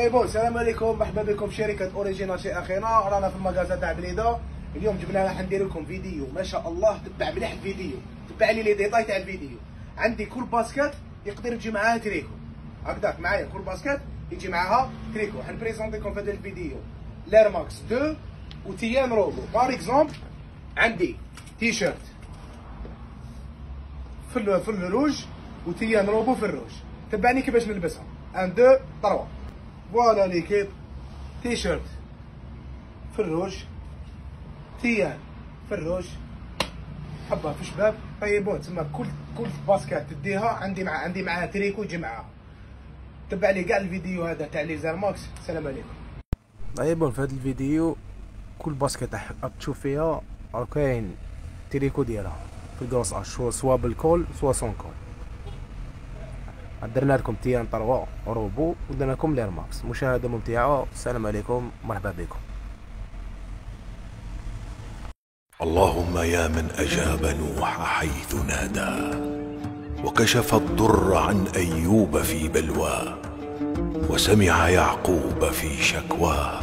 بون السلام عليكم مرحبا بكم في شركه اوريجينال شي اخينا رانا في المغازا تاع بليده اليوم جبنا راح ندير لكم فيديو. ما شاء الله تبع مليح الفيديو تبع لي لي ديتاي تاع الفيديو. عندي كل باسكت يقدر يجي معاها تريكو. هكذاك معايا كل باسكت يجي معاها تريكو. حنبريزونتيكم في هذا الفيديو. لير ماكس 2 وتيان روبو بار اكزومبل عندي تي شيرت في الروج وتيان روبو في الروج. تبعني كيفاش نلبسها 1 2 3 فوالا ليكيب تي شيرت تيان في الروج. حبها في شباب. طيبون تما كل كل باسكات تديها. عندي مع عندي معاها تريكو يجي معاها تبع لي كاع الفيديو هذا تاع لي زير ماكس السلام عليكم. طيب في هذا الفيديو كل باسكت تشوف فيها راه كاين تريكو ديالها. في الكروس أش سوا بالكول سوا سون كول درنا لكم تيان طروا روبو ودرنا لكم لير ماكس. مشاهدة ممتعة السلام عليكم مرحبا بكم. اللهم يا من أجاب نوح حيث نادى وكشف الضر عن أيوب في بلواه وسمع يعقوب في شكواه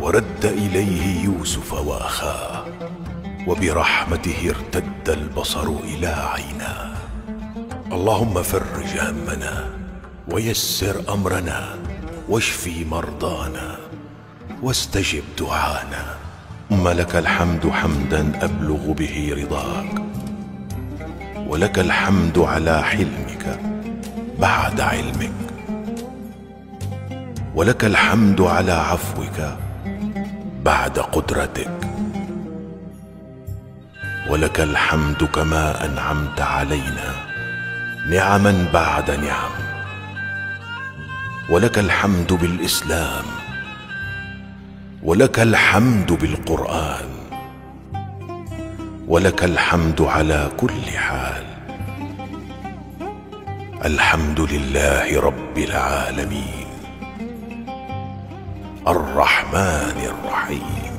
ورد إليه يوسف وأخاه وبرحمته ارتد البصر إلى عيناه. اللهم فرج همنا ويسر أمرنا واشفي مرضانا واستجب دعانا. ثم لك الحمد حمدا أبلغ به رضاك ولك الحمد على حلمك بعد علمك ولك الحمد على عفوك بعد قدرتك ولك الحمد كما أنعمت علينا نعما بعد نعم. ولك الحمد بالإسلام ولك الحمد بالقرآن ولك الحمد على كل حال. الحمد لله رب العالمين. الرحمن الرحيم.